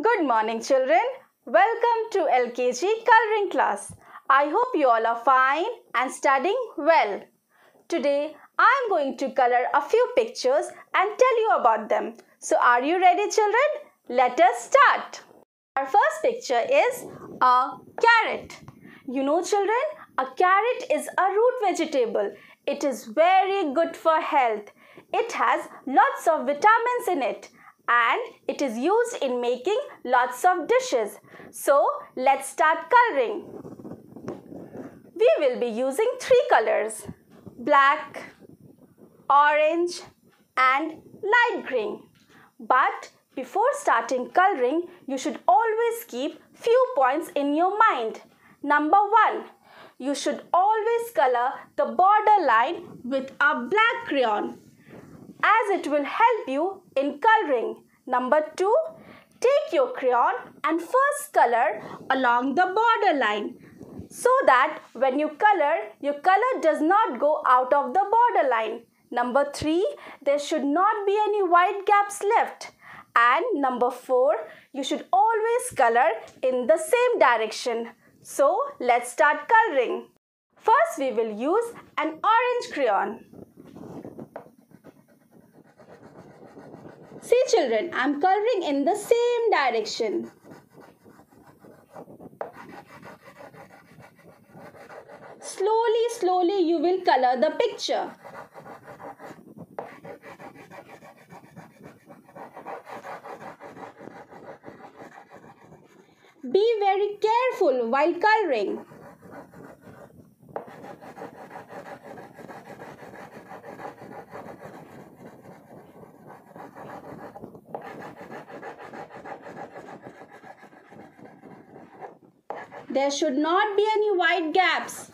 Good morning, children. Welcome to LKG coloring class. I hope you all are fine and studying well. Today, I am going to color a few pictures and tell you about them. So, are you ready, children? Let us start. Our first picture is a carrot. You know, children, a carrot is a root vegetable. It is very good for health. It has lots of vitamins in it and it is used in making lots of dishes. So let's start coloring. We will be using three colors black, orange and light green. But before starting coloring, you should always keep few points in your mind. Number 1. You should always color the border line with a black crayon as it will help you in coloring. Number 2. Take your crayon and first color along the border line so that when you color, your color does not go out of the border line. Number 3. There should not be any white gaps left. And number 4. You should always color in the same direction. So let's start coloring. First we will use an orange crayon. See children, I am coloring in the same direction. Slowly, slowly you will color the picture. Be very careful while coloring. There should not be any white gaps.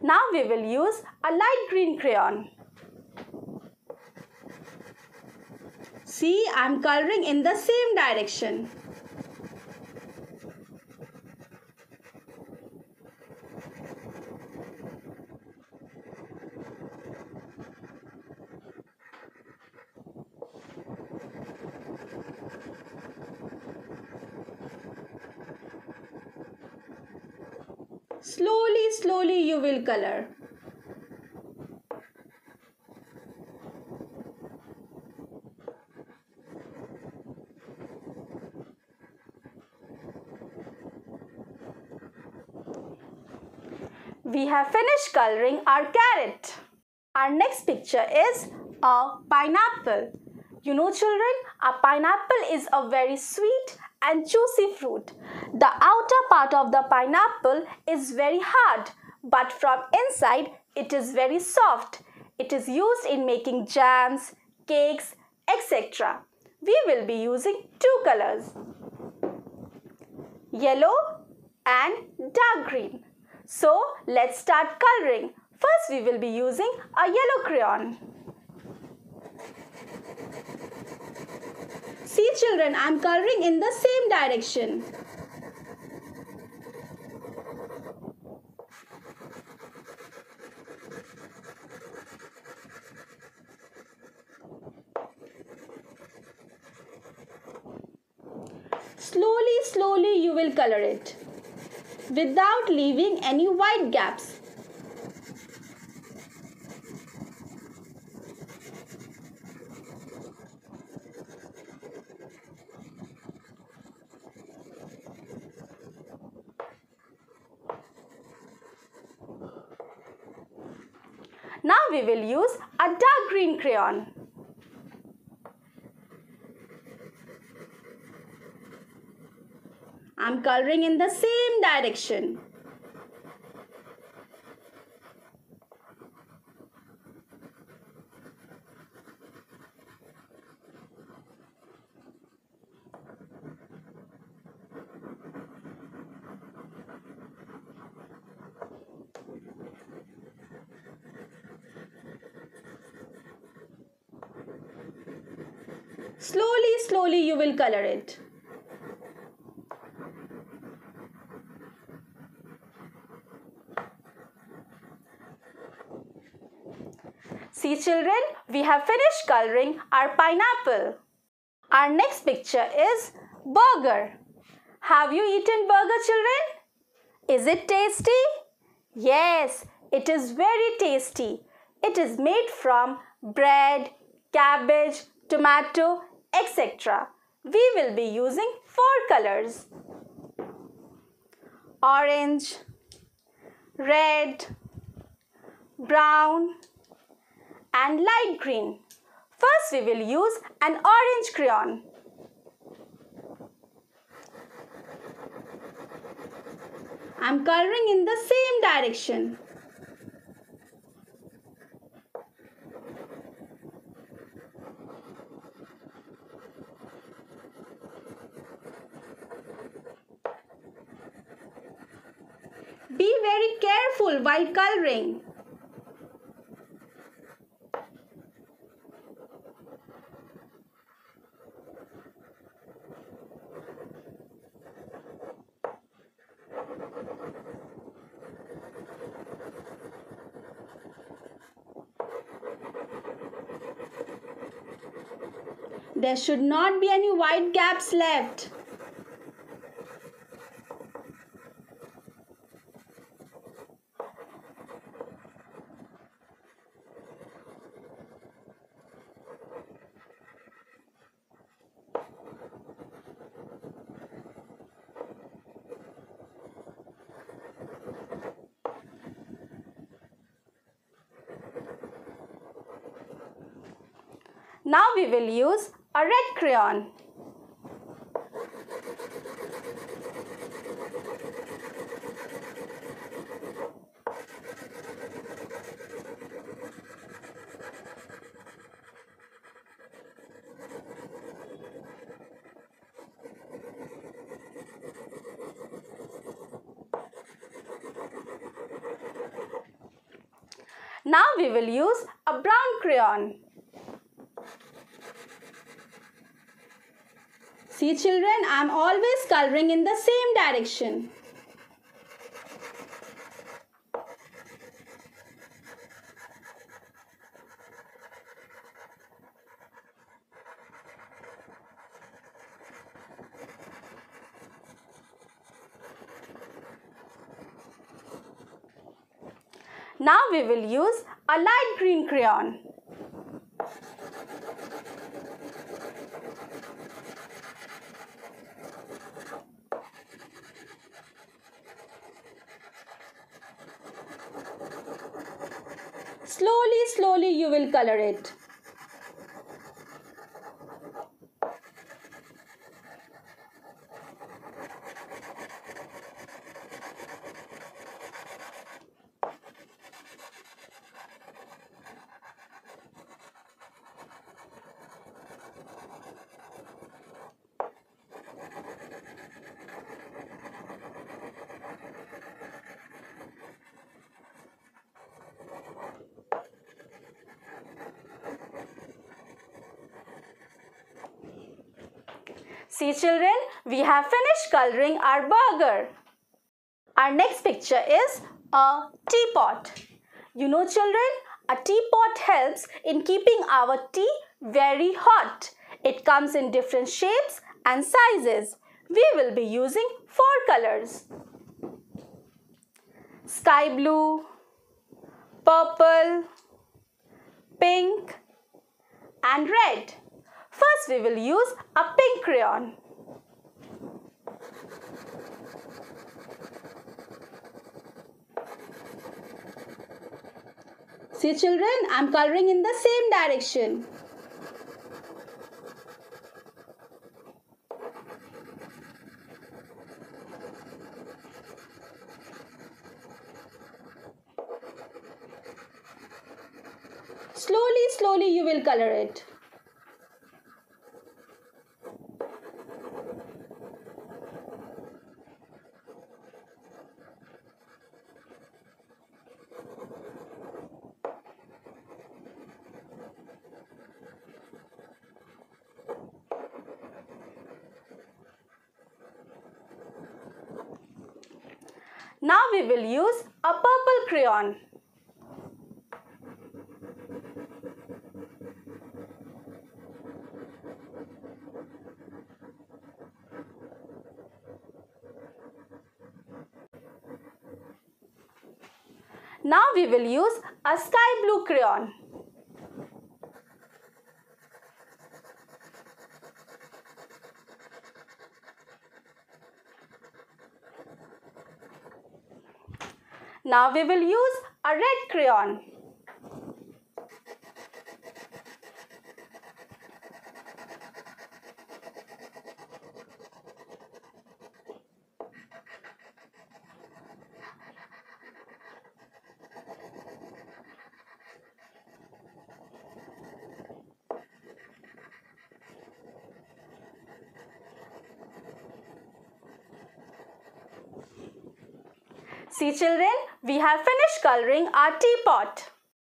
Now we will use a light green crayon. See, I am coloring in the same direction. Slowly, slowly you will color. We have finished coloring our carrot. Our next picture is a pineapple. You know children, a pineapple is a very sweet and juicy fruit. The outer part of the pineapple is very hard, but from inside it is very soft. It is used in making jams, cakes, etc. We will be using two colors, yellow and dark green. So let's start coloring. First we will be using a yellow crayon. See children, I am coloring in the same direction. Slowly, slowly you will color it without leaving any white gaps. Now we will use a dark green crayon. Coloring in the same direction. slowly slowly you will color it See children, we have finished coloring our pineapple. Our next picture is burger. Have you eaten burger children? Is it tasty? Yes, it is very tasty. It is made from bread, cabbage, tomato, etc. We will be using four colors. Orange, red, brown, and light green. First we will use an orange crayon. I am coloring in the same direction. Be very careful while coloring. There should not be any white gaps left. Now we will use a red crayon. Now we will use a brown crayon. See children, I am always coloring in the same direction. Now we will use a light green crayon. Slowly, slowly you will color it. See children, we have finished coloring our burger. Our next picture is a teapot. You know children, a teapot helps in keeping our tea very hot. It comes in different shapes and sizes. We will be using four colors. Sky blue, purple, pink and red. First we will use a pink crayon. See children, I am coloring in the same direction. Slowly, slowly you will color it. Now we will use a purple crayon. Now we will use a sky blue crayon. Now we will use a red crayon. See children, we have finished coloring our teapot.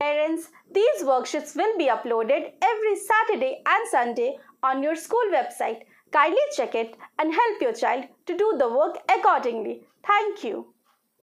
Parents, these worksheets will be uploaded every Saturday and Sunday on your school website. Kindly check it and help your child to do the work accordingly. Thank you.